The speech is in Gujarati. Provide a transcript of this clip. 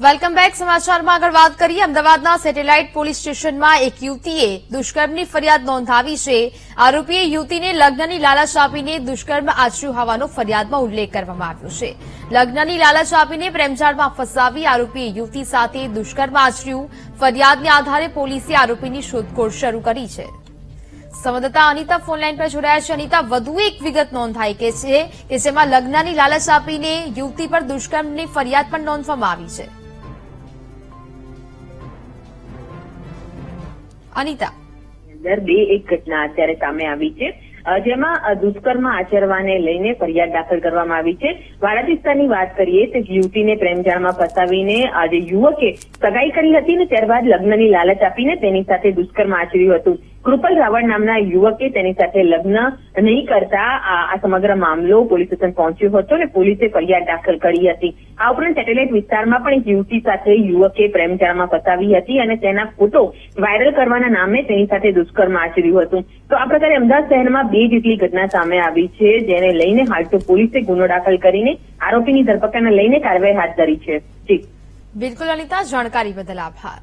વેલકમ બેક સમાચારમાં આગળ વાત કરીએ. અમદાવાદના સેટેલાઇટ પોલીસ સ્ટેશનમાં એક યુવતીએ દુષ્કર્મની ફરિયાદ નોંધાવી છે. આરોપીએ યુવતીને લગ્નની લાલચ આપીને દુષ્કર્મ આચર્યું હોવાનો ફરિયાદમાં ઉલ્લેખ કરવામાં આવ્યો છે. લગ્નની લાલચ આપીને પ્રેમજાળમાં ફસાવી આરોપીએ યુવતી સાથે દુષ્કર્મ આચર્યું. ફરિયાદને આધારે પોલીસે આરોપીની શોધખોળ શરૂ કરી છે. સંવાદદાતા અનિતા ફોનલાઈન પર જોડાયા છે. અનિતા, વધુ એક વિગત નોંધાઈ કે છે કે જેમાં લગ્નની લાલચ આપીને યુવતી પર દુષ્કર્મની ફરિયાદ પણ નોંધવામાં આવી છે. અનિતા. દર બે એક ઘટના અત્યારે સામે આવી છે. જેમાં દુષ્કર્મ આચરવાને લઈને ફરિયાદ દાખલ કરવામાં આવી છે. વાડા વિસ્તારની વાત કરીએ તો યુવતીને પ્રેમજાળમાં ફસાવીને આજે યુવકે સગાઈ કરી હતી ને ત્યારબાદ લગ્નની લાલચ આપીને તેની સાથે દુષ્કર્મ આચર્યું હતું. કૃપલ રાવળ નામના યુવકે તેની સાથે લગ્ન નહીં કરતા આ સમગ્ર મામલો પોલીસ સ્ટેશન પહોંચ્યો હતો અને પોલીસે ફરિયાદ દાખલ કરી હતી. આ ઉપરાંત સેટેલાઇટ વિસ્તારમાં પણ યુવતી સાથે યુવકે પ્રેમજાળમાં ફસાવી હતી અને તેના ફોટો વાયરલ કરવાના નામે તેની સાથે દુષ્કર્મ આચર્યું હતું. તો આ પ્રકારે અમદાવાદ શહેરમાં બે જેટલી ઘટના સામે આવી છે, જેને લઈને હાલ તો પોલીસે ગુનો દાખલ કરીને આરોપીની ધરપકડને લઈને કાર્યવાહી હાથ ધરી છે. બિલકુલ અનિતા, જાણકારી બદલ આભાર.